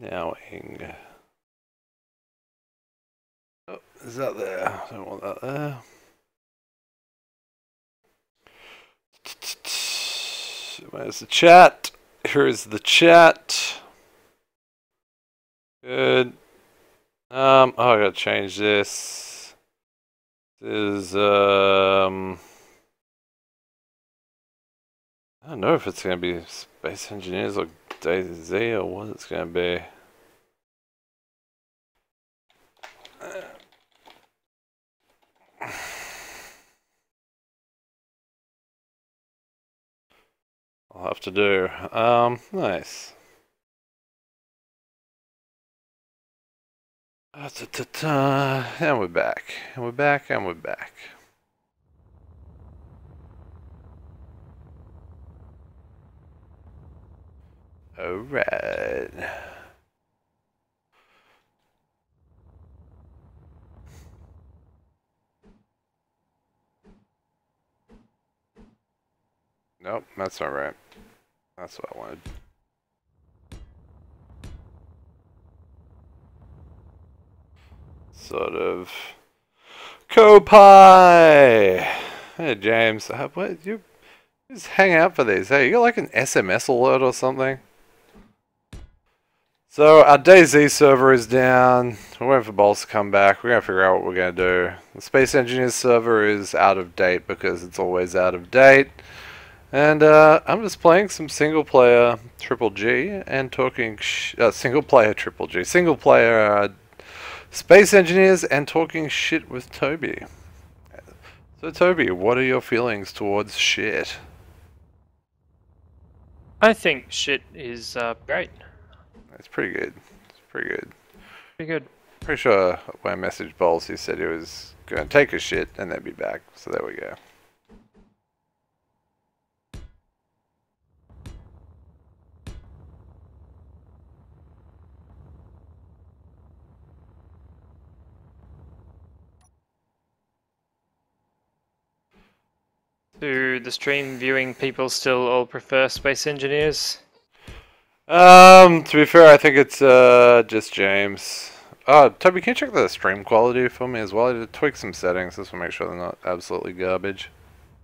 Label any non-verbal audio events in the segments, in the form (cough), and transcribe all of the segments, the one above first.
Nowing. Oh, is that there? I don't want that there. (tsk) Where's the chat? Here is the chat. Good. Um, oh, I gotta change this. This is, um... I don't know if it's gonna be Space Engineers or Or what it's gonna be. I'll have to do. Um, nice. And we're back. And we're back. And we're back. Alright. Nope, that's alright. That's what I wanted. Sort of. Copi! Hey James, uh, what you just hang out for these? Hey, you got like an SMS alert or something? So our DayZ server is down. We're waiting for Bolts to come back. We're gonna figure out what we're gonna do. The Space Engineers server is out of date because it's always out of date. And uh, I'm just playing some single player Triple G and talking uh, single player Triple G, single player uh, Space Engineers and talking shit with Toby. So Toby, what are your feelings towards shit? I think shit is uh, great. It's pretty good. It's pretty good. Pretty good. Pretty sure when I messaged Bowles, he said he was going to take a shit and then be back. So there we go. Do the stream viewing people still all prefer space engineers? Um, to be fair, I think it's uh just James. Oh, Toby, can you check the stream quality for me as well? I did tweak some settings just to make sure they're not absolutely garbage.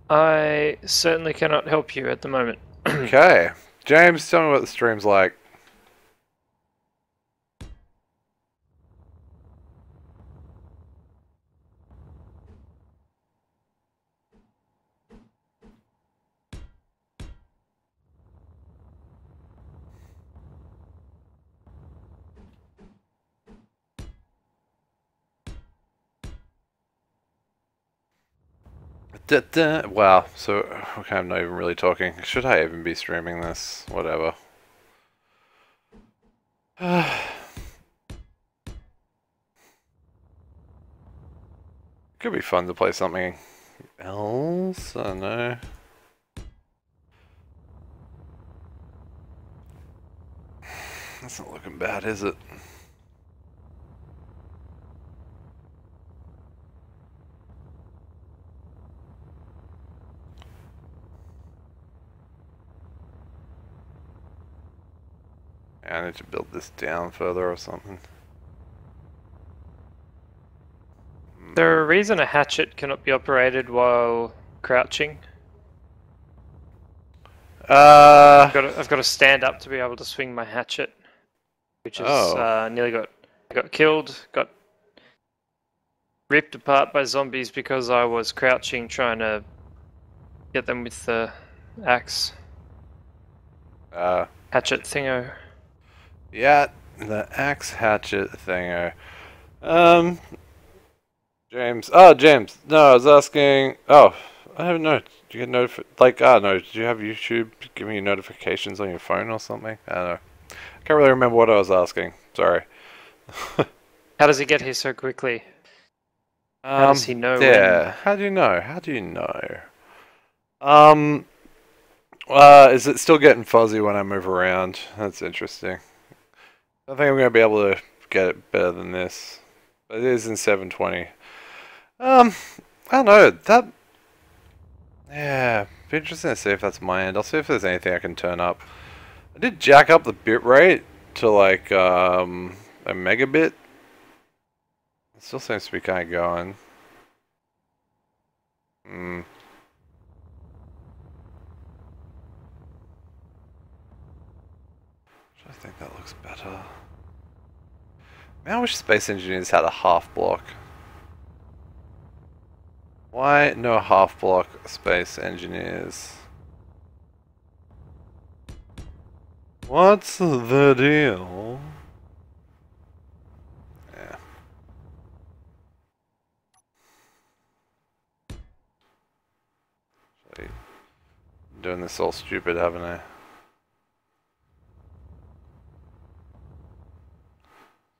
I certainly cannot help you at the moment. (clears throat) okay. James, tell me what the stream's like. Da, da. Wow, so okay, I'm not even really talking. Should I even be streaming this? Whatever. (sighs) Could be fun to play something else, I don't know. (sighs) That's not looking bad, is it? I need to build this down further or something. There a reason a hatchet cannot be operated while crouching? Uh, I've got, to, I've got to stand up to be able to swing my hatchet, which is Oh. uh, nearly got got killed, got ripped apart by zombies because I was crouching trying to get them with the axe uh, hatchet thingo. Yeah, the axe hatchet thinger. Um, James. Oh, James. No, I was asking. Oh, I don't know. Do you get notif like? I don't know. Do you have YouTube giving you notifications on your phone or something? I don't know. I Can't really remember what I was asking. Sorry. How does he get here so quickly? Um, How does he know? when- Yeah. How do you know? How do you know? Um. Uh, is it still getting fuzzy when I move around? That's interesting. I think I'm gonna be able to get it better than this. But it is in 720. Um, I don't know. That. Yeah, be interesting to see if that's my end. I'll see if there's anything I can turn up. I did jack up the bitrate to like um, a megabit. It still seems to be kind of going. Hmm. I that looks better. Man, I wish Space Engineers had a half block. Why no half block Space Engineers? What's the deal? Yeah. Actually, doing this all stupid, haven't I?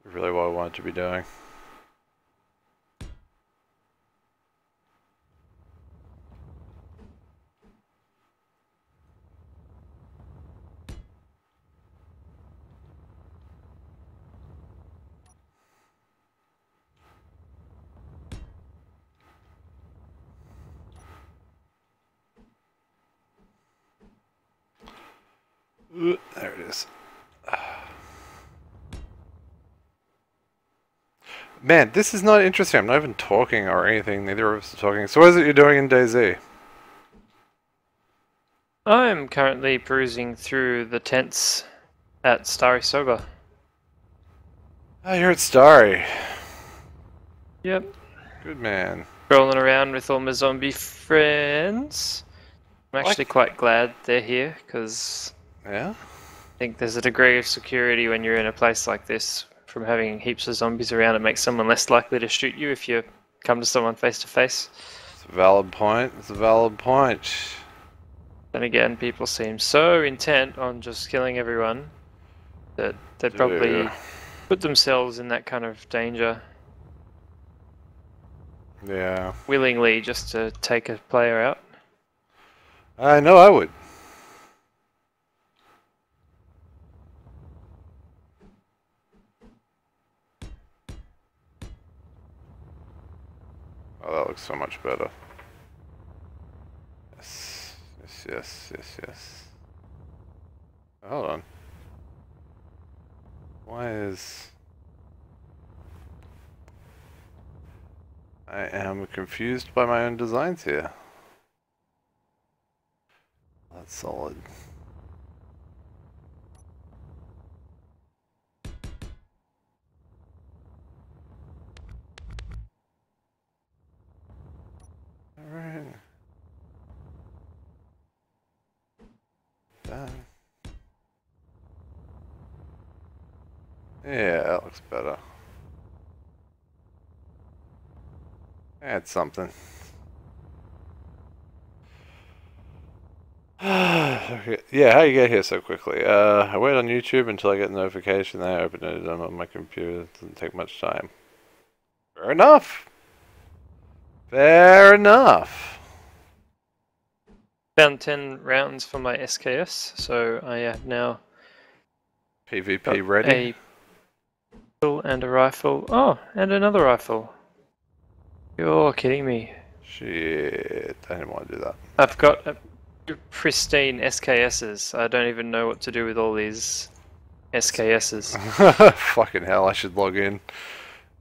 Really what I wanted to be doing. Ooh, There it is. Man, this is not interesting. I'm not even talking or anything. Neither of us are talking. So what is it you're doing in DayZ? I'm currently perusing through the tents at Stary Sobor. Ah, you're at Stary. Yep. Good man. Rolling around with all my zombie friends. I'm actually Like- quite glad they're here because Yeah? I think there's a degree of security when you're in a place like this. From having heaps of zombies around, it makes someone less likely to shoot you if you come to someone face to face. It's a valid point. It's a valid point. Then again, people seem so intent on just killing everyone that they'd probably Yeah. put themselves in that kind of danger Yeah. willingly just to take a player out. I know I would. Oh, that looks so much better. Yes, yes, yes, yes, yes. Hold on. Why is... I am confused by my own designs here. That's solid. Alright. Done. Yeah, that looks better. Add something. (sighs) Okay, yeah, how you get here so quickly? Uh, I wait on YouTube until I get a notification. Then I open it on my computer. It doesn't take much time. Fair enough. Fair enough. Found 10 rounds for my SKS, so I have now PvP ready. a pistol and a rifle. Oh, and another rifle. You're kidding me. Shit, I didn't want to do that. I've got a pristine SKSs. I don't even know what to do with all these SKSs. (laughs) Fucking hell, I should log in.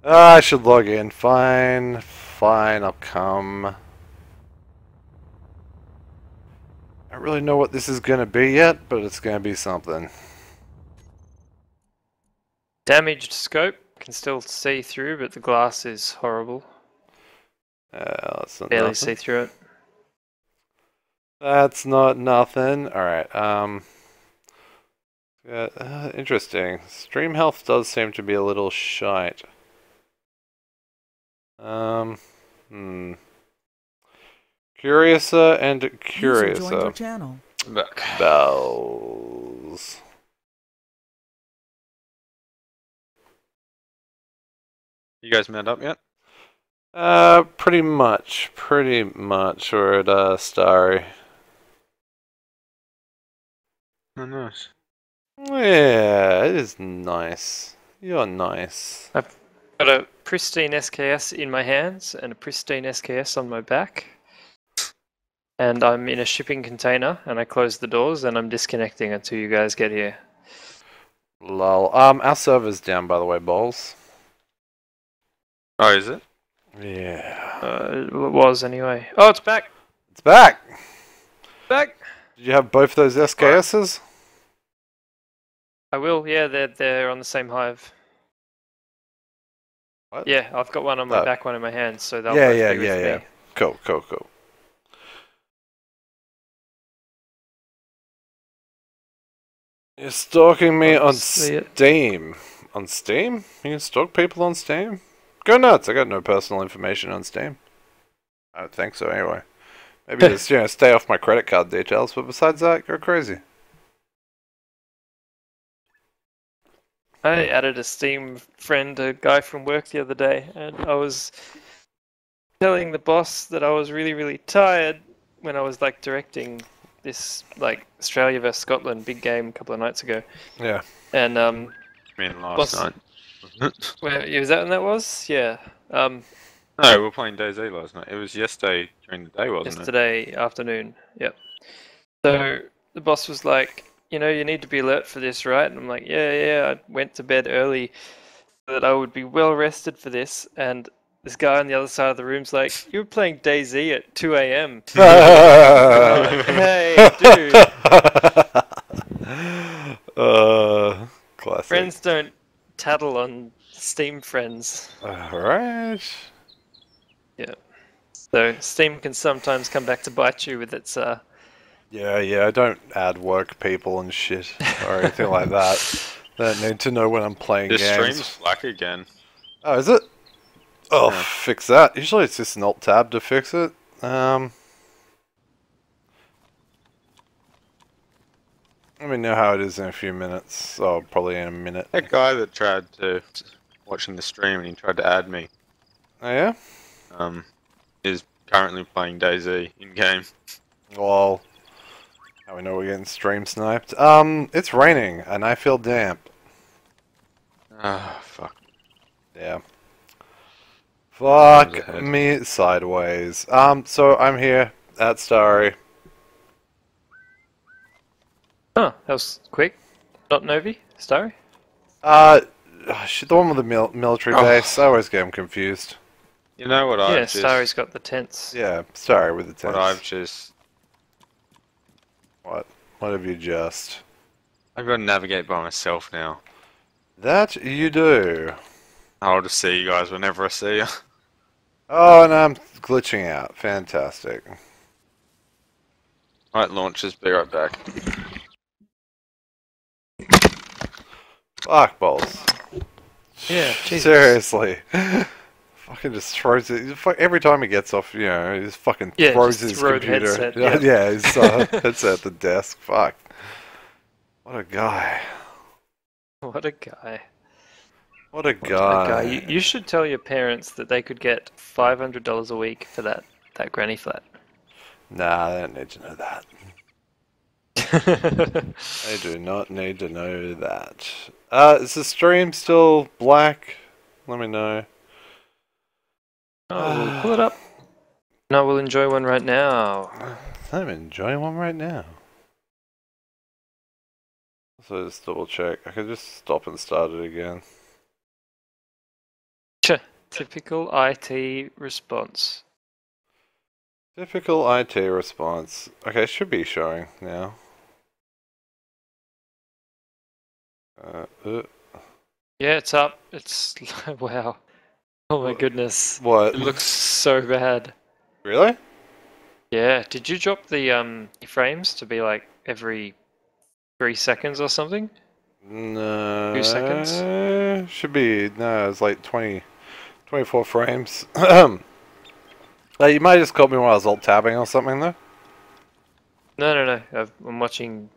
I should log in. Fine, fine, I'll come. I don't really know what this is gonna be yet, but it's gonna be something. Damaged scope. Can still see through, but the glass is horrible. Uh, that's not Barely nothing. see through it. That's not nothing. Alright, um... Uh, interesting. Stream health does seem to be a little shite. Um, hmm. Curiouser and User joined curiouser. channel. Bells. You guys met up yet? Uh, pretty much. Pretty much. We're at, uh, Stary. Oh, nice. Yeah, it is nice. You're nice. Got a pristine SKS in my hands and a pristine SKS on my back. And I'm in a shipping container and I close the doors and I'm disconnecting until you guys get here. Lol. Um, our server's down, by the way, balls. Oh, is it? Yeah. Uh, it was anyway. Oh, it's back. It's back! Back. Did you have both those SKSs? I will. Yeah, they're they're on the same hive. What? Yeah, I've got one on my Oh. back, one in my hand, so they'll Yeah, yeah, be with yeah, me. Cool, cool, cool. You're stalking me on Let's it. Steam. On Steam? You can stalk people on Steam? Go nuts, I got no personal information on Steam. I don't think so anyway. Maybe (laughs) just, you know, stay off my credit card details, but besides that, go crazy. I added a Steam friend, a guy from work the other day, and I was telling the boss that I was really, really tired when I was like directing this like Australia versus Scotland big game a couple of nights ago, Yeah. and um, I mean, last Boss- night. wasn't (laughs) it? where was that when that was? Yeah, um, no, we were playing DayZ last night. It was yesterday during the day, wasn't it? yesterday afternoon. Yep. So the boss was like, you know, you need to be alert for this, right? And I'm like, yeah, yeah. I went to bed early so that I would be well rested for this. And this guy on the other side of the room's like, you were playing DayZ at 2 a.m. (laughs) hey, dude, (laughs) uh, classic. friends don't tattle on Steam friends. Alright. So Steam can sometimes come back to bite you with its uh, Yeah, yeah, I don't add work people and shit or anything like that. They (laughs) don't need to know when I'm playing This games. stream's black again. Oh, is it? Oh, Yeah. fix that. Usually it's just an alt tab to fix it. Um, let me know how it is in a few minutes. Oh, probably in a minute. That guy that tried to watching the stream and he tried to add me, Oh yeah. um, is currently playing DayZ in game. Well, now we know we're getting stream sniped. Um, it's raining and I feel damp. Ah, fuck. Yeah. Fuck me sideways. Um, so I'm here at Stary. oh, that was quick. Not Novy, Stary. Uh, shit, the one with the mil- military Oh. base. I always get them confused. You know what I've yeah, just, Stary's got the tents. Yeah, Starry with the what tents. I've just, What? What have you just? I've got to navigate by myself now. That you do. I'll just see you guys whenever I see you. Oh, and I'm glitching out. Fantastic. Right, launches. Be right back. Fuck balls. Yeah, Jesus. Seriously. (laughs) fucking just throws it. Every time he gets off, you know, he just fucking Yeah, throws just his computer. headset, (laughs) yeah, yeah. his uh, (laughs) headset at the desk. Fuck. What a guy. What a guy. What a What a guy. guy. You, you should tell your parents that they could get five hundred dollars a week for that that granny flat. Nah, they don't need to know that. (laughs) They do not need to know that. Uh, is the stream still black? Let me know. Oh, we'll pull it up. No, we'll enjoy one right now. I'm enjoying one right now. So just double check. I could just stop and start it again. Typical IT response. Typical IT response. Okay, it should be showing now. Uh, uh, Yeah, it's up. It's (laughs) wow. Oh my goodness. what? It looks so bad. Really? Yeah. Did you drop the um frames to be like every three seconds or something? No. Two seconds? Should be. No, it's like 20, 24 frames. (clears throat) uh, you might have just caught me while I was alt tabbing or something, though. No, no, no. I've, I'm watching.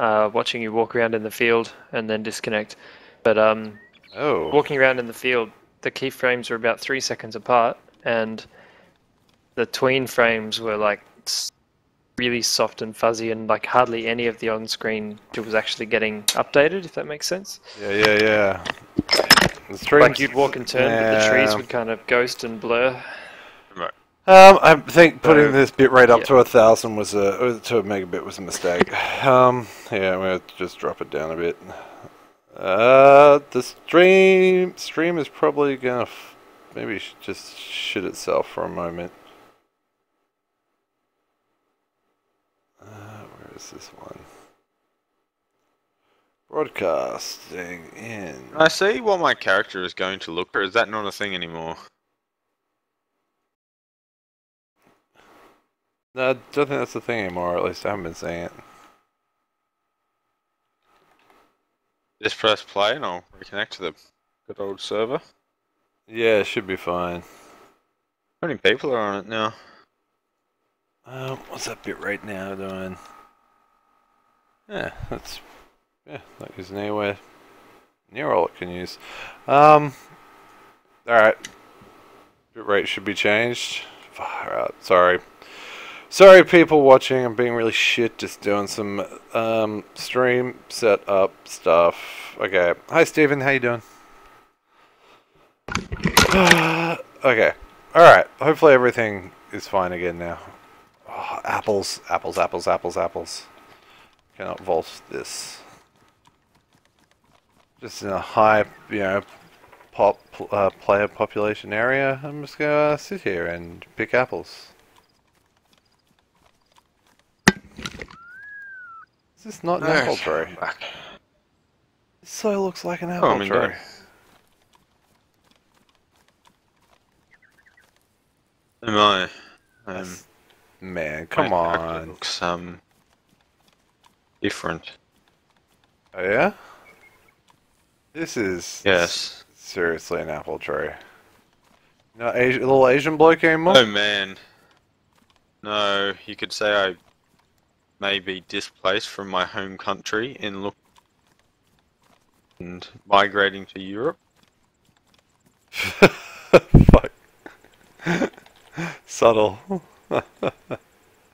Uh, watching you walk around in the field and then disconnect. But um, Oh. walking around in the field, the keyframes were about three seconds apart, and the tween frames were like really soft and fuzzy, and like hardly any of the on-screen was actually getting updated. If that makes sense. Yeah, yeah, yeah. The Like you'd walk and turn, but the trees would kind of ghost and blur. Um, I think putting So, this bit rate up yeah. to a thousand was a uh, to a megabit was a mistake. Um, yeah, I'm gonna just drop it down a bit. Uh, the stream stream is probably gonna f- maybe sh- just shit itself for a moment. Uh, where is this one? Broadcasting in. I see what my character is going to look, or is that not a thing anymore? No, I don't think that's the thing anymore. At least I haven't been saying it. Just press play and I'll reconnect to the good old server. Yeah, it should be fine. How many people are on it now? Um, what's that bit right now doing? Yeah, that's yeah, that isn't anywhere near all it can use. Um, all right, bit rate should be changed. Sorry, sorry, people watching. I'm being really shit. Just doing some um stream setup stuff. Okay, hi Steven, how you doing? (sighs) okay, all right. Hopefully everything is fine again now. Oh, apples, apples, apples, apples, apples. Cannot vault this. Just in a high, you know, pop uh, player population area. I'm just gonna sit here and pick apples. Is this not an apple tree? I'm back. This so looks like an Oh, apple I'm in tree. game. Am I? Um, Man, come character on. Looks um different. Oh yeah? This is Yes. seriously an apple tree. No Asi little Asian bloke came anymore? Oh man. No, you could say I may be displaced from my home country in look and migrating to Europe. Fuck. (laughs) Subtle.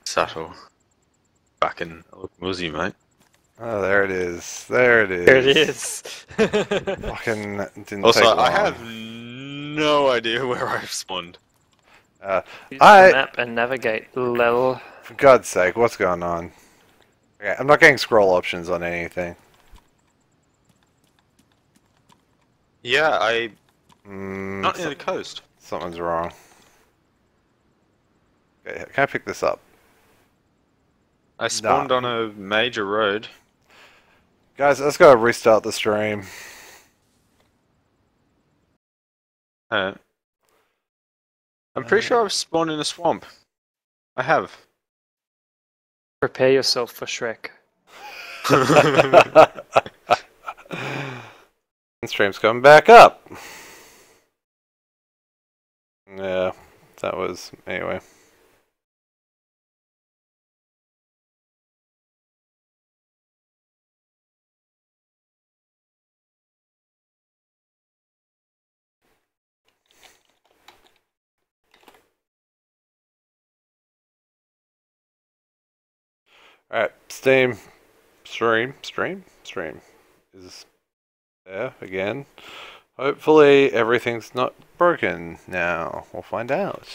Subtle. Fucking look woozy, mate. Oh, there it is. There it is. There it is. (laughs) Fucking didn't Also, take long. I have no idea where I've spawned. Uh, Use I- the map and navigate level. For God's sake, what's going on? Okay, I'm not getting scroll options on anything. Yeah, I Mm, not near the coast. something's wrong. Okay, can I pick this up? I spawned on a major road. Guys, let's go restart the stream. Uh, I'm pretty sure I've spawned in a swamp. I have. Prepare yourself for Shrek. (laughs) Stream's coming back up. Yeah, that was anyway. Alright, Steam, stream, stream, stream is there again. Hopefully everything's not broken now. We'll find out.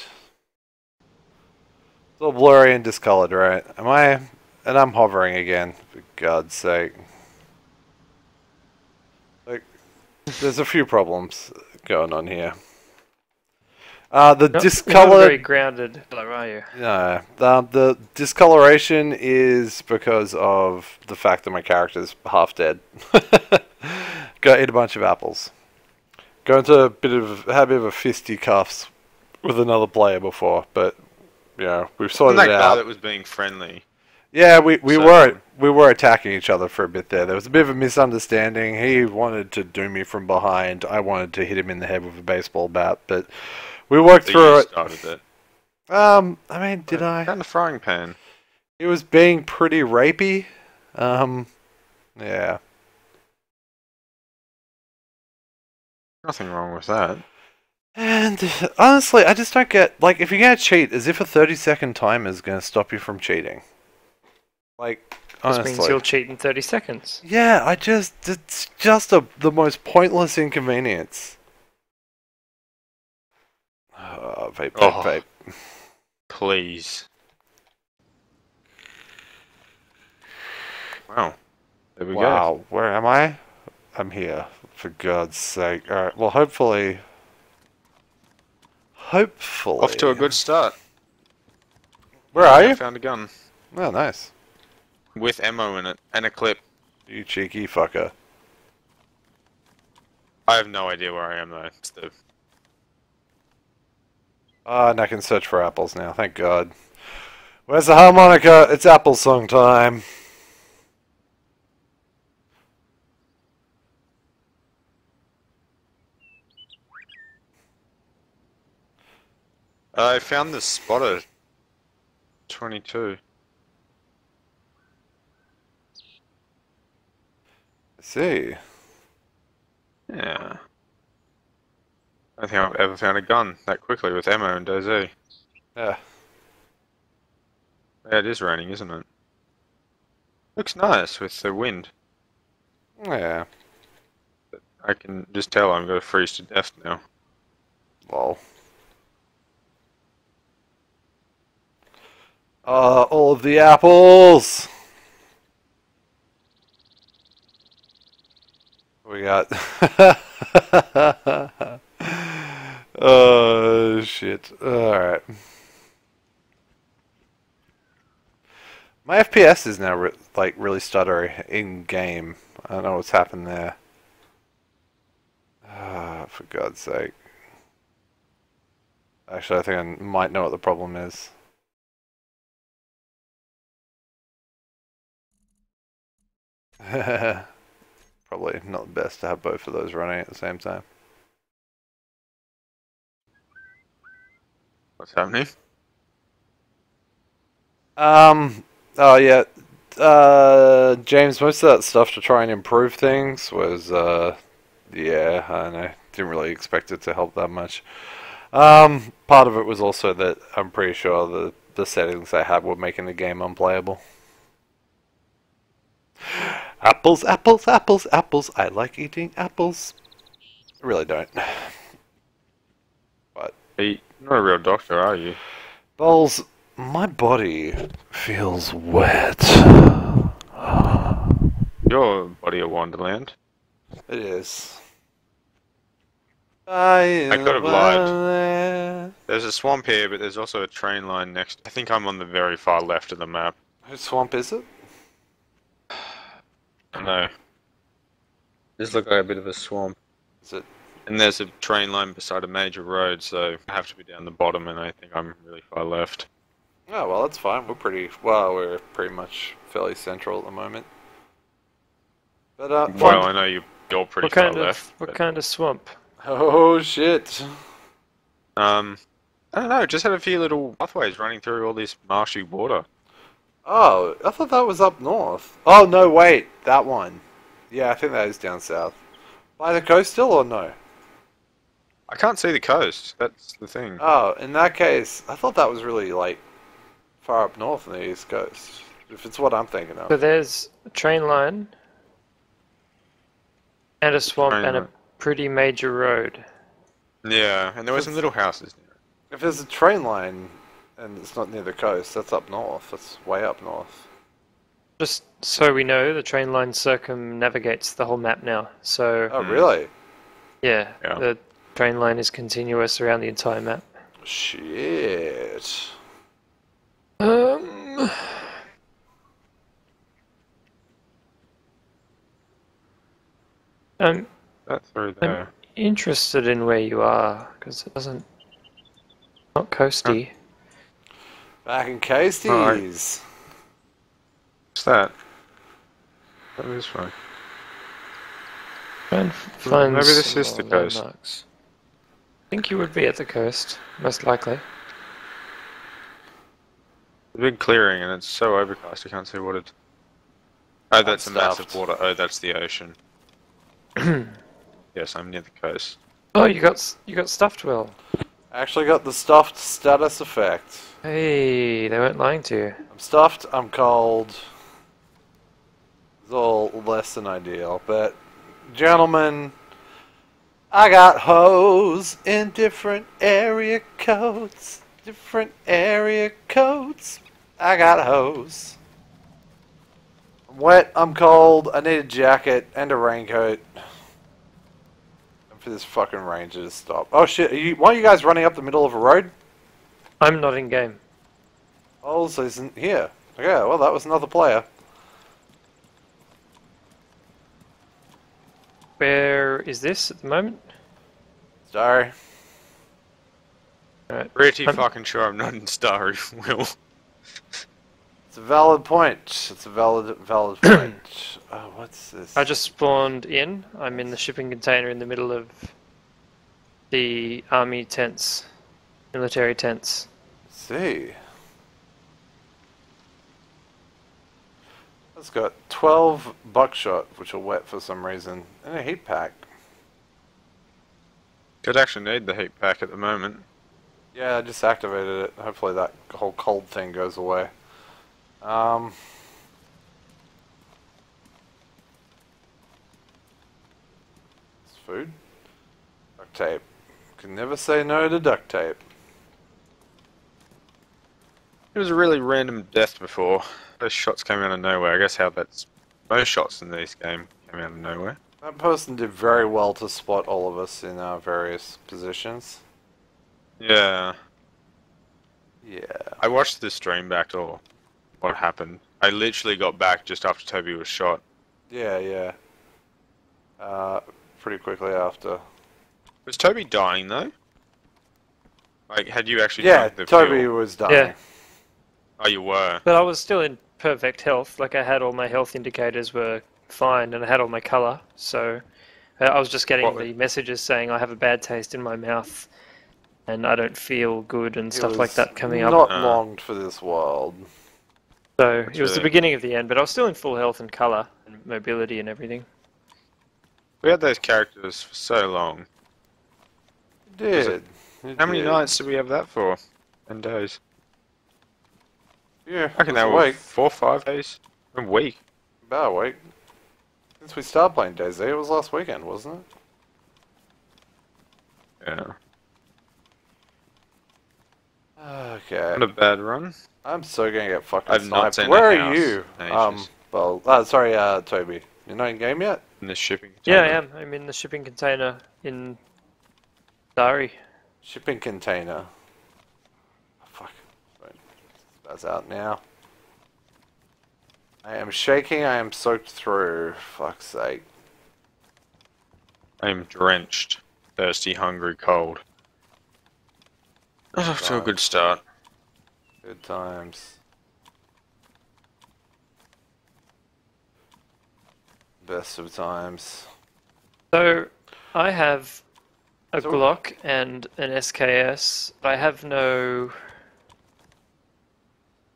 It's all blurry and discolored, right? Am I... And I'm hovering again, for God's sake. Like, there's a few problems going on here. Uh, the You're not- you're not discolored... very grounded, Hello, are you? No, the, the discoloration is because of the fact that my character's half dead. (laughs) Got eat a bunch of apples. Got into a bit of had a bit of a fisticuffs with another player before, but you know we've sorted that it out. that was being friendly? Yeah, we, we So- were we were attacking each other for a bit there. There was a bit of a misunderstanding. He wanted to do me from behind. I wanted to hit him in the head with a baseball bat, but we worked So through you it. started it. Um, I mean, did I? Found the frying pan. It was being pretty rapey. Um, yeah. Nothing wrong with that. And honestly, I just don't get like if you're gonna cheat, as if a 30 second timer is gonna stop you from cheating. Like This means you'll cheat in 30 seconds. yeah, I just it's just a the most pointless inconvenience. Oh, vape, vape, Oh. vape. Please. Wow. There we go. Wow, where am I? I'm here. For God's sake. Alright, well, hopefully. Hopefully. Off to a good start. Where are I you? found a gun Oh, nice. with ammo in it and a clip. You cheeky fucker. I have no idea where I am though. It's the Ah, and I can search for apples now, thank God. Where's the harmonica? It's apple song time. I found the spotter. Twenty-two. see. Yeah. I don't think I've ever found a gun that quickly with ammo and DayZ. Yeah. Yeah, it is raining, isn't it? Looks nice with the wind. Yeah. I can just tell I'm going to freeze to death now. Lol. Uh, all of the apples! We got. (laughs) oh, shit. Alright. My FPS is now, re like, really stuttery in game. I don't know what's happened there. Ah, for God's sake. Actually, I think I might know what the problem is. (laughs) Probably not the best to have both of those running at the same time. What's happening? Um, oh yeah, uh, James, most of that stuff to try and improve things was, uh, yeah, I know, didn't really expect it to help that much. Um, part of it was also that I'm pretty sure the, the settings I had were making the game unplayable. Apples, apples, apples, apples. I like eating apples. I really don't. Hey, you're not a real doctor, are you? Bowles, my body feels wet. Your body of Wonderland. It is. I, I could have lied. There's a swamp here, but there's also a train line next. I think I'm on the very far left of the map. Whose swamp is it? I know. This looks like a bit of a swamp. Is it? And there's a train line beside a major road, so I have to be down the bottom, and I think I'm really far left. Oh well, that's fine. We're pretty well. We're pretty much fairly central at the moment. But uh, Well, fun- I know you, you're pretty what far kind of left. what but, kind of swamp? oh shit! Um, I don't know. Just had a few little pathways running through all this marshy water. Oh, I thought that was up north. Oh no, wait, that one. Yeah, I think that is down south. By the coast still or no? I can't see the coast. That's the thing. Oh, in that case, I thought that was really like far up north on the east coast. If it's what I'm thinking of. So there's a train line and a swamp train and a pretty major road. yeah, and there were some little houses near it. If there's a train line and it's not near the coast, that's up north. That's way up north. Just so we know, the train line circumnavigates the whole map now. So Oh, Hmm. really? yeah, Yeah. the train line is continuous around the entire map. Shit. Um, I'm That's through there. interested in where you are because it doesn't not coasty. Back in Casties. What's that? That is fine. Try and maybe this is the coast. landmarks. I think you would be at the coast, most likely. The big clearing, and it's so overcast I can't see what it. Oh, that's a massive stuffed. water. Oh, that's the ocean. (clears throat) yes, I'm near the coast. Oh, you got you got stuffed well. Actually got the stuffed status effect. Hey, they weren't lying to you. I'm stuffed, I'm cold. It's all less than ideal, but gentlemen, I got hoes in different area codes. Different area codes. I got hoes. I'm wet, I'm cold, I need a jacket and a raincoat. And for this fucking ranger to stop. Oh shit, are you, why are you guys running up the middle of a road? I'm not in game. Oh, so he's in here. Okay, well that was another player. Where is this at the moment? Sorry. Alright. Pretty I'm- fucking sure I'm not in Stary, Will. (laughs) It's a valid point. It's a valid, valid point. oh, (clears throat) what's this? I just spawned in. I'm in the shipping container in the middle of the army tents, military tents. see. It's got 12 buckshot, which are wet for some reason, and a heat pack. Could actually need the heat pack at the moment. Yeah, I just activated it. Hopefully that whole cold thing goes away. Um, it's food. Duct tape. Can never say no to duct tape. It was a really random death before. Those shots came out of nowhere. I guess how that's most shots in this game came out of nowhere. That person did very well to spot all of us in our various positions. Yeah. Yeah. I watched the stream back to what happened. I literally got back just after Toby was shot. Yeah, yeah. Uh, pretty quickly after. Was Toby dying though? Like, had you actually Yeah, the Toby fuel? was dying. Yeah. Oh, you were. But I was still in perfect health. Like I had all my health indicators were fine, and I had all my color. So uh, I was just getting What the would- messages saying I have a bad taste in my mouth, and I don't feel good, and He stuff like that coming up. Not Uh. longed for this world. So it was the beginning of the end, but I was still in full health and color and mobility and everything. We had those characters for so long. You Was did. You How many did. nights did we have that for? And days. Yeah, I reckon that was a was week. four, five days. A week. About a week. Since we started playing DayZ, it was last weekend, wasn't it? Yeah. Okay. Not a bad run. I'm so gonna get fucking I've not sniped. seen Where are house you? in Um, well, uh, sorry, uh, Toby. You're not in game yet? In the shipping. Yeah, I am. I'm in the shipping container in Dari. Shipping container. Fuck. Right. That's out now. I am shaking, I am soaked through. Fuck's sake. I am drenched, thirsty, hungry, cold. Not off to a good start. Good times. Best of times. So I have a So- Glock and an SKS. I have no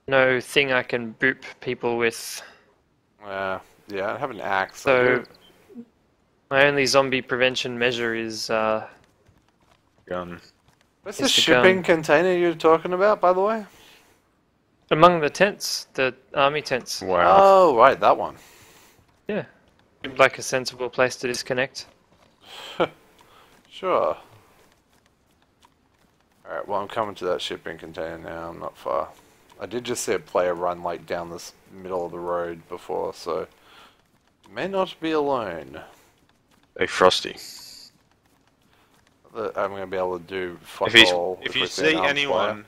no thing I can boop people with. Uh, yeah, I have an axe. So my only zombie prevention measure is uh, Gun. What's the the shipping gun. container you're talking about, by the way? among the tents, the army tents. Wow. Oh, right, that one. Yeah, seemed like a sensible place to disconnect. (laughs) Sure. Alright, well, I'm coming to that shipping container now. I'm not far. I did just see a player run, like, down this middle of the road before, so... May not be alone. Hey, Frosty. I'm going to be able to do fuck If, all. if we you see an anyone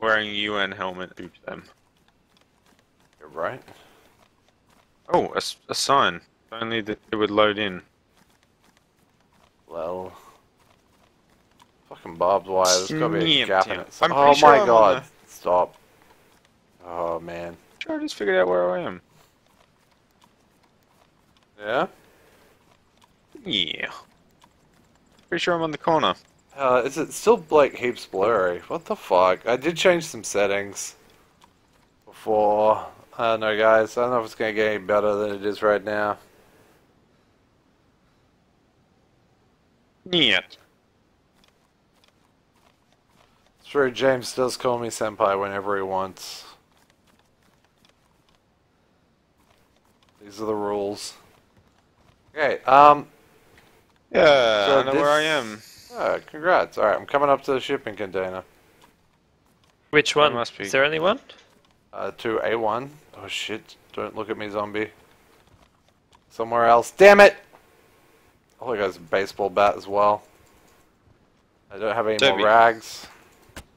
wearing a UN helmet, shoot them. player. Right? Oh, a sign. If Only that it would load in. Well... Fucking barbed wire. There's got to be a gap in it. Oh sure my I'm god. Stop. Oh, man. Sure, I just figured out where I am. Yeah? Yeah. Pretty sure I'm on the corner. Uh, is it still like heaps blurry? What the fuck? I did change some settings before. I don't know, guys. I don't know if it's gonna get any better than it is right now. Niet. It's true. James does call me senpai whenever he wants. These are the rules. Okay. Um. Yeah, So I know where I am. Oh, congrats. All right, I'm coming up to the shipping container. Which There one? must be- Is there only one? Uh, to A1. Oh shit, don't look at me, zombie. Somewhere else. Damn it! Oh, look, there's a baseball bat as well. I don't have any Toby. more rags.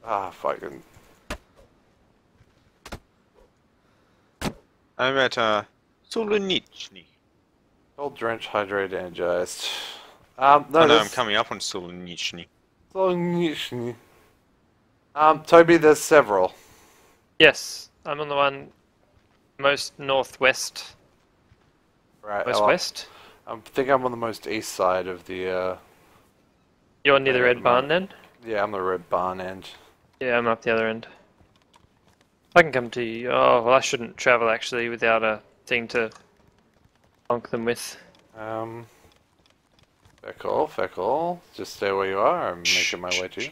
Ah, fucking. I'm at uh, Solonichny. Cold, drenched, hydrated, energized. Um, no, oh, no, I'm coming up on Solonichny. Solonichny. Um, Toby, there's several. Yes, I'm on the one most northwest, Right. west well, west. I think I'm on the most east side of the, uh, You're near the red barn then? yeah, I'm the red barn end. Yeah, I'm up the other end. I can come to you. Oh, well, I shouldn't travel actually without a thing to bonk them with. Um, Feckle, Feckle, just stay where you are. I'm making my way to you.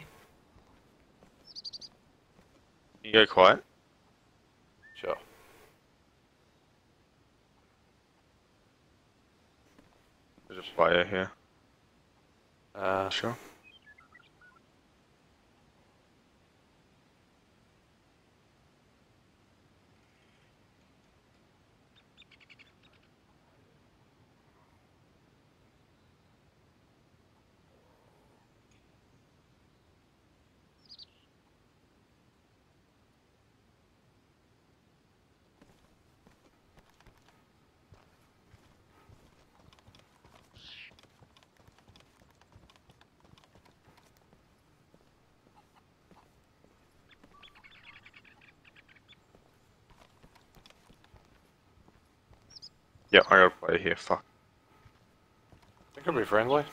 You go quiet. Sure. There's a fire here. Uh, Sure. Yeah, I got a fire here. Fuck. it could be friendly.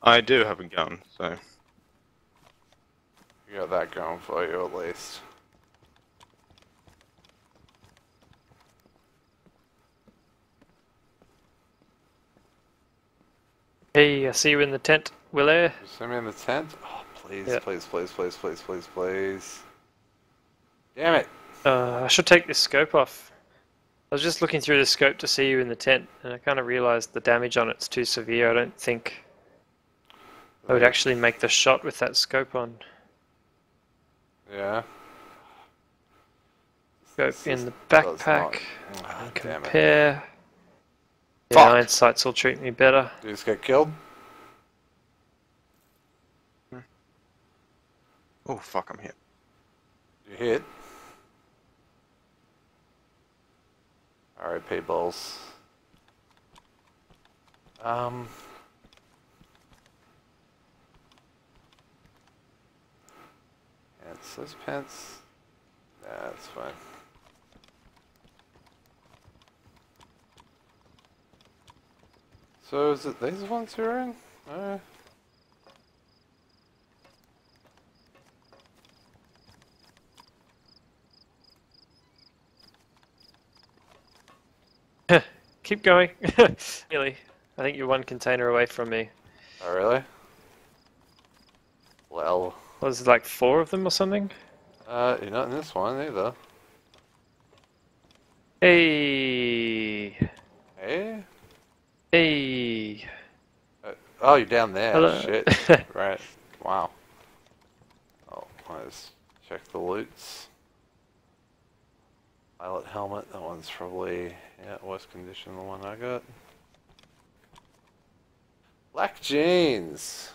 I do have a gun, so You got that going for you at least. Hey, I see you in the tent. You send me in the tent? Oh, please, Yeah. please, please, please, please, please, please. Damn it! Uh, I should take this scope off. I was just looking through the scope to see you in the tent, and I kind of realized the damage on it's too severe. I don't think I would actually make the shot with that scope on. Yeah. Scope in the backpack. Damn it. compare. Yeah, Fuck. hindsights will treat me better. Did you just get killed? oh fuck, I'm hit. You hit? Alright, balls. Um. Pants, those pants. Nah, that's fine. So is it these ones you're in? Uh, (laughs) Keep going. (laughs) really. I think you're one container away from me. oh really? Well, Was it like four of them or something? uh, you're not in this one either. Hey. Hey? Hey. Oh, you're down there. Hello. Shit. (laughs) right. Wow. Oh, let's check the loots. Pilot helmet. That one's probably yeah worse condition than the one I got. Black jeans.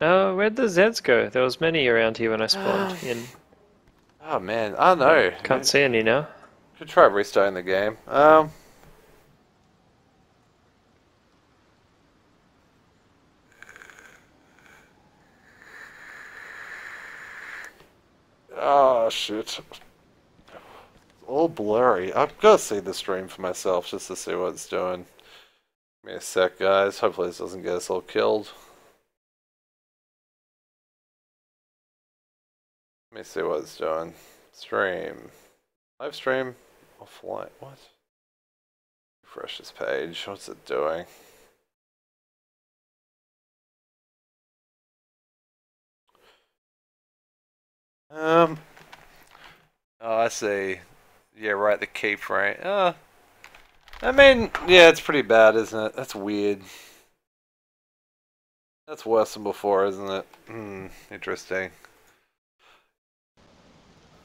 Oh, where'd the Zeds go? There was many around here when I spawned (sighs) in. Oh man, I know. Can't see any now. Should try restarting the game. Um. Ah, oh shit. It's all blurry. I've got to see the stream for myself just to see what it's doing. Give me a sec, guys. Hopefully this doesn't get us all killed. Let me see what it's doing. Stream. Live stream. Offline. What? Refresh this page. What's it doing? Um. Oh, I see. Yeah, right. The keyframe. Uh, I mean, yeah, it's pretty bad, isn't it? That's weird. That's worse than before, isn't it? Hmm. Interesting.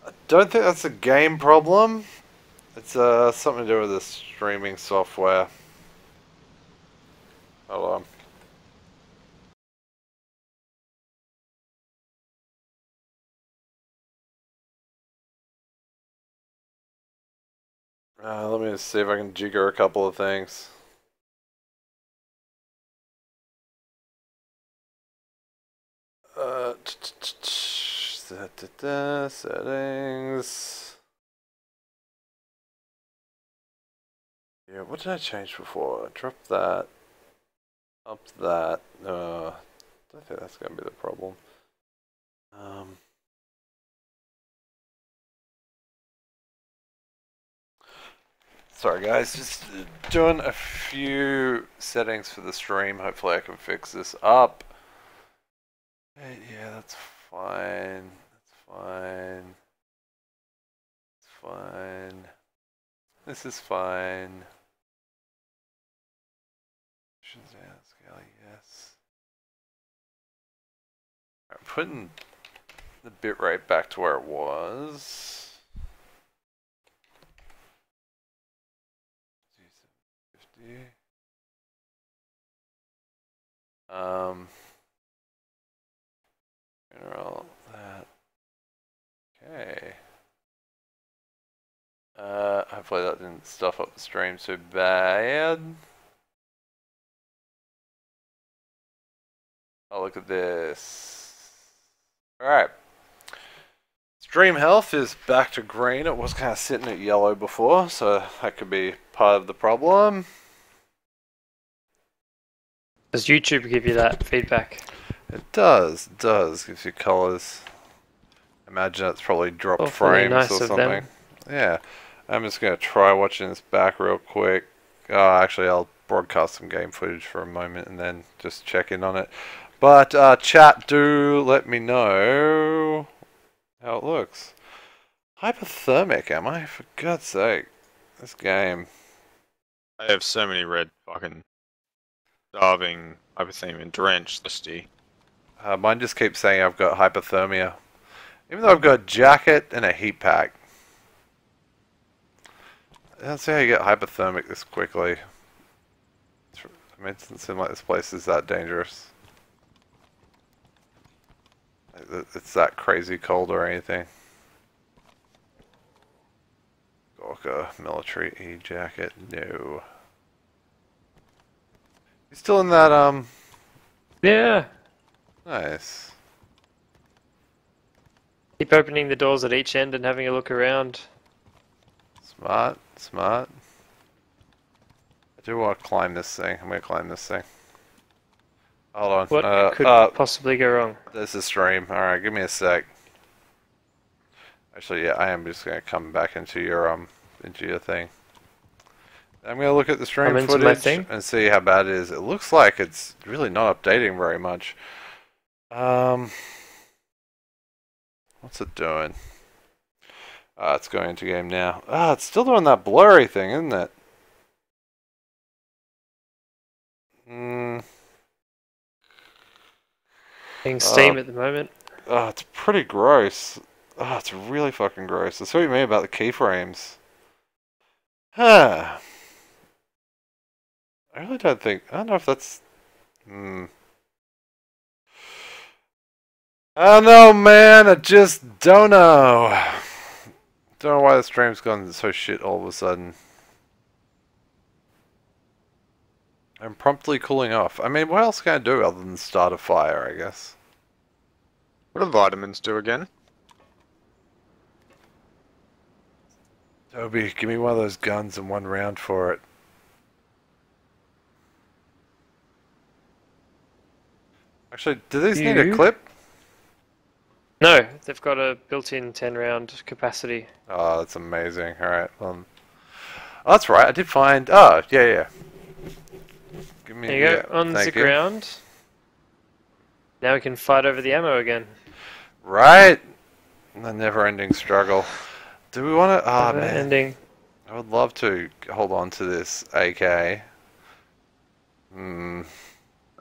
I don't think that's a game problem. It's uh something to do with the streaming software. Hold on. Uh, let me see if I can jigger a couple of things. Uh, settings. Yeah, what did I change before? Drop that. Up that. Uh, I think that's gonna be the problem. Um. Sorry guys, just uh, doing a few settings for the stream. Hopefully I can fix this up. Yeah, that's fine. That's fine. It's fine. This is fine. Yes. I'm putting the bitrate back to where it was. Um, general that. Okay. Uh, hopefully that didn't stuff up the stream so bad. Oh, look at this. Alright. Stream health is back to green. It was kind of sitting at yellow before, so that could be part of the problem. Does YouTube give you that feedback? It does, it does. Gives you colors. Imagine it's probably dropped Hopefully frames nice or something. them. Yeah. I'm just going to try watching this back real quick. Oh, actually, I'll broadcast some game footage for a moment and then just check in on it. But uh, chat, do let me know how it looks. Hypothermic, am I? For God's sake. This game. I have so many red fucking starving, hypothermia, drenched, thirsty. Uh, mine just keeps saying I've got hypothermia. Even though I've got a jacket and a heat pack. I don't see how you get hypothermic this quickly. I mean, it doesn't seem like this place is that dangerous. It's that crazy cold or anything. Gorka military E jacket, no. You still in that um Yeah. nice. Keep opening the doors at each end and having a look around. Smart, smart. I do want to climb this thing. I'm gonna climb this thing. Hold on. What uh, could uh, possibly go wrong? there's a stream. Alright, give me a sec. Actually, yeah, I am just gonna come back into your um into your thing. I'm gonna look at the stream Come into my footage and see how bad it is. It looks like it's really not updating very much. Um, what's it doing? Ah, it's going into game now. Ah, it's still doing that blurry thing, isn't it? Hmm. Being Steam Uh, at the moment. Oh, it's pretty gross. Oh, it's really fucking gross. That's what you mean about the keyframes. Huh. I really don't think. I don't know if that's. Hmm. I don't know, man. I just don't know. Don't know why the stream's gone so shit all of a sudden. I'm promptly cooling off. I mean, what else can I do other than start a fire, I guess? What do vitamins do again? Toby, give me one of those guns and one round for it. Actually, do these need a clip? No, they've got a built-in 10 round capacity. Oh, that's amazing. Alright, um... Oh, that's right, I did find... Oh, yeah, yeah. Give me... There you yeah, go, on the thank you. ground. Now we can fight over the ammo again. Right? The never-ending struggle. Do we want to? Ah, Never man. ending. I would love to hold on to this AK. Hmm.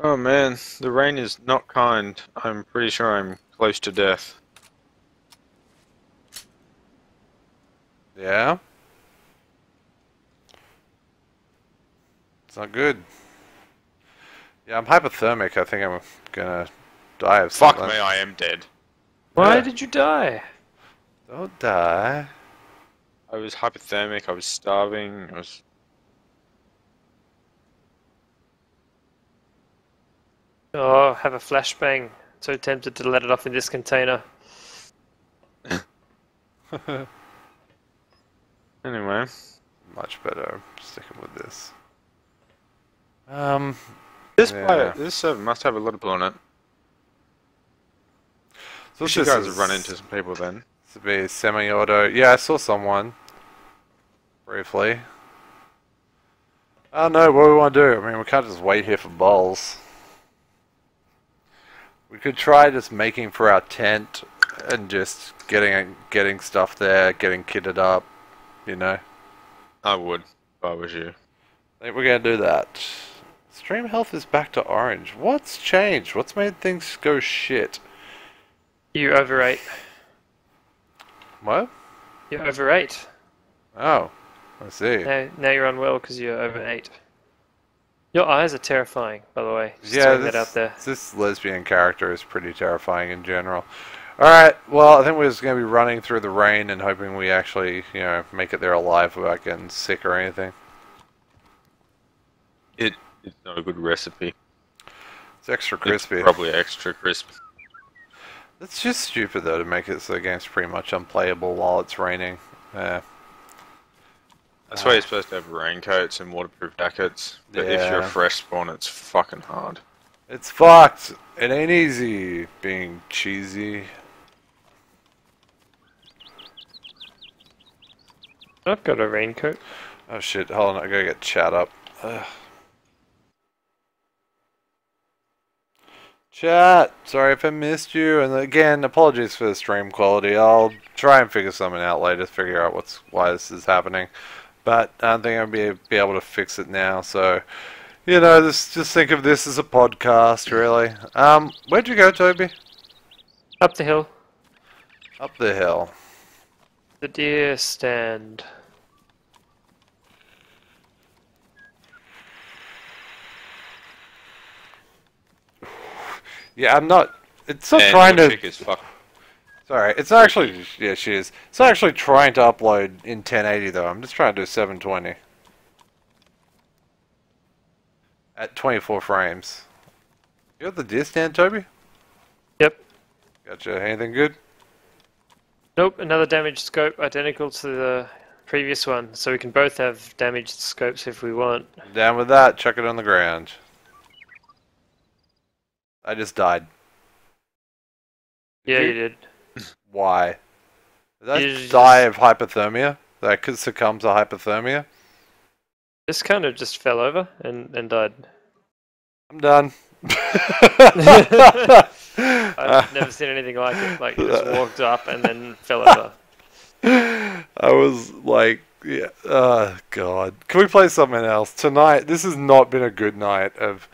Oh man, the rain is not kind. I'm pretty sure I'm close to death. Yeah. It's not good. Yeah, I'm hypothermic. I think I'm gonna die of Fuck something. me, I am dead. Why Yeah. did you die? Don't die. I was hypothermic, I was starving, I was Oh, have a flashbang. So tempted to let it off in this container. (laughs) anyway. Much better sticking with this. Um, This Yeah. player this server must have a lot of people on it. so So you this guys have run into some people then. To be semi-auto. Yeah, I saw someone. Briefly. I don't know what do we want to do. I mean, we can't just wait here for balls. We could try just making for our tent and just getting getting stuff there, getting kitted up. You know, I would, if I was you. I think we're gonna do that. Stream health is back to orange. What's changed? What's made things go shit? You overate. What? You overate. Oh, I see. Now, now you're unwell because you're over eight. Your eyes are terrifying, by the way. Just yeah, this, that out there. this lesbian character is pretty terrifying in general. Alright, well, I think we're just going to be running through the rain and hoping we actually, you know, make it there alive without getting sick or anything. It it's not a good recipe. It's extra It's crispy. probably extra crispy. It's just stupid, though, to make it so the game's pretty much unplayable while it's raining. Yeah. That's why you're uh, supposed to have raincoats and waterproof jackets. But if you're a fresh spawn, it's fucking hard. It's fucked. It ain't easy being cheesy. I've got a raincoat. Oh shit, hold on, I gotta get chat up. Ugh. Chat, sorry if I missed you, and again, apologies for the stream quality. I'll try and figure something out later, to figure out what's why this is happening. But I don't think I'll be, be able to fix it now, so you know, just just think of this as a podcast, really. Um, where'd you go, Toby? Up the hill. Up the hill. The deer stand. Yeah, I'm not. It's not And trying to. chick is fuck. Sorry, it's not actually. Yeah, she is. It's not actually trying to upload in 1080 though. I'm just trying to do 720 at 24 frames. You got the deer stand, Toby? Yep. Gotcha. Anything good? Nope, another damaged scope identical to the previous one. So we can both have damaged scopes if we want. Down with that. Chuck it on the ground. I just died. Yeah, you? you did. Why? Did I You just just- die of hypothermia? That could succumb to hypothermia? This kind of just fell over and, and died. I'm done. (laughs) (laughs) I've never seen anything like it. Like, you just (laughs) walked up and then fell over. I was like, yeah, oh god. Can we play something else tonight? This has not been a good night of.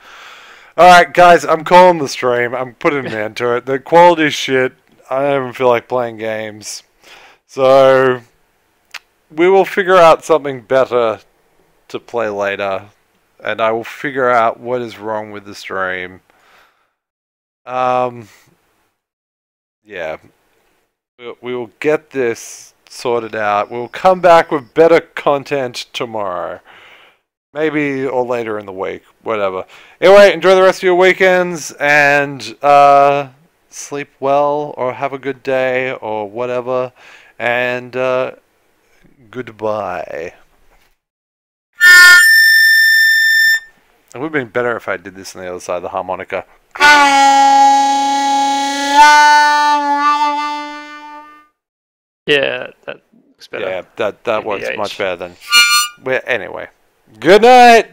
All right, guys, I'm calling the stream. I'm putting an end to it. The quality shit. I don't even feel like playing games. So we will figure out something better to play later, and I will figure out what is wrong with the stream. Um, yeah, we- will get this sorted out. We'll come back with better content tomorrow. Maybe or later in the week, whatever. Anyway, enjoy the rest of your weekends and uh, sleep well or have a good day or whatever. And uh, goodbye. It would have been better if I did this on the other side of the harmonica. Yeah, that looks better. Yeah, that that works much better than. Well, anyway, good night.